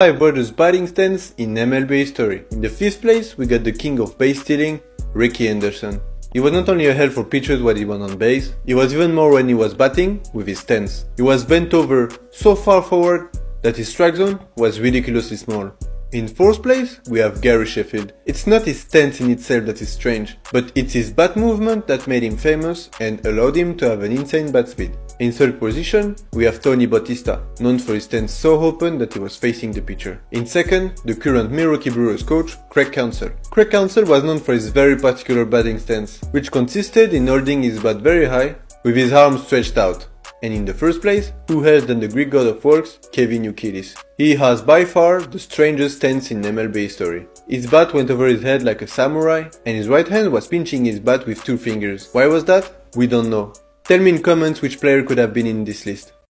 5 brothers batting stance in MLB history. In the 5th place, we got the king of base stealing, Rickey Henderson. He was not only a hell for pitchers when he was on base, he was even more when he was batting with his stance. He was bent over so far forward that his strike zone was ridiculously small. In fourth place, we have Gary Sheffield. It's not his stance in itself that is strange, but it's his bat movement that made him famous and allowed him to have an insane bat speed. In third position, we have Tony Batista, known for his stance so open that he was facing the pitcher. In second, the current Milwaukee Brewers coach, Craig Counsell. Craig Counsell was known for his very particular batting stance, which consisted in holding his bat very high, with his arms stretched out. And in the first place, who else than the Greek god of walks, Kevin Youkilis. He has by far the strangest stance in MLB history. His bat went over his head like a samurai, and his right hand was pinching his bat with two fingers. Why was that? We don't know. Tell me in comments which player could have been in this list.